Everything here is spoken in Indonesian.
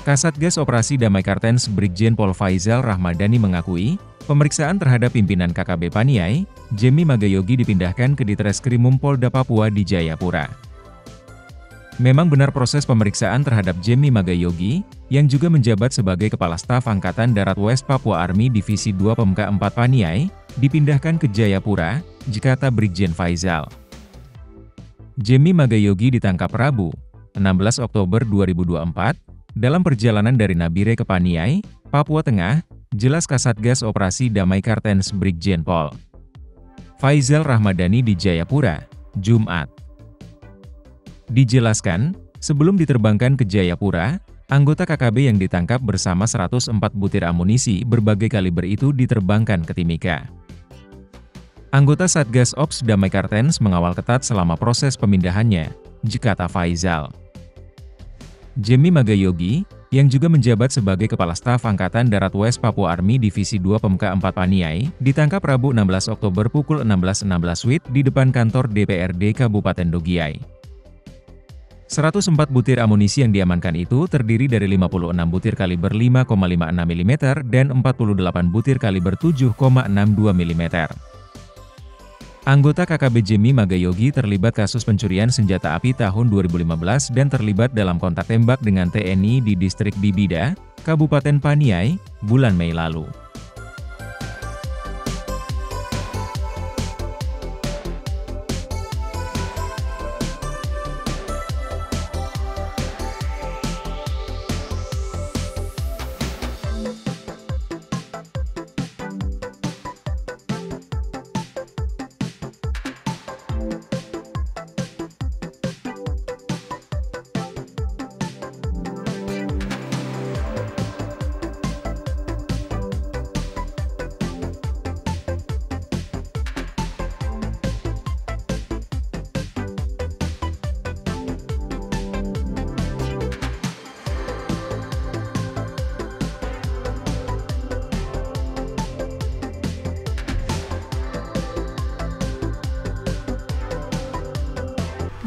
Kasatgas Operasi Damai Kartens Brigjen Pol Faizal Rahmadani mengakui, pemeriksaan terhadap pimpinan KKB Paniai, Jemi Magayogi dipindahkan ke Ditreskrimum Polda Papua di Jayapura. Memang benar proses pemeriksaan terhadap Jemi Magayogi, yang juga menjabat sebagai Kepala Staf Angkatan Darat West Papua Army Divisi 2 Pemka 4 Paniai, dipindahkan ke Jayapura, Jakarta Brigjen Faizal. Jemi Magayogi ditangkap Rabu, 16 Oktober 2024, dalam perjalanan dari Nabire ke Paniai, Papua Tengah, jelas Kasatgas Operasi Damai Kartens Brigjen Pol. Faizal Rahmadani di Jayapura, Jumat. Dijelaskan, sebelum diterbangkan ke Jayapura, anggota KKB yang ditangkap bersama 104 butir amunisi berbagai kaliber itu diterbangkan ke Timika. Anggota Satgas Ops Damai Kartens mengawal ketat selama proses pemindahannya, Jikata Faizal. Jemi Magayogi, yang juga menjabat sebagai Kepala Staf Angkatan Darat West Papua Army Divisi 2 Pemka 4 Paniai, ditangkap Rabu 16 Oktober pukul 16.16 WIB di depan kantor DPRD Kabupaten Dogiai. 104 butir amunisi yang diamankan itu terdiri dari 56 butir kaliber 5,56 mm dan 48 butir kaliber 7,62 mm. Anggota KKB Jemi Magayogi terlibat kasus pencurian senjata api tahun 2015 dan terlibat dalam kontak tembak dengan TNI di distrik Bibida, Kabupaten Paniai, bulan Mei lalu.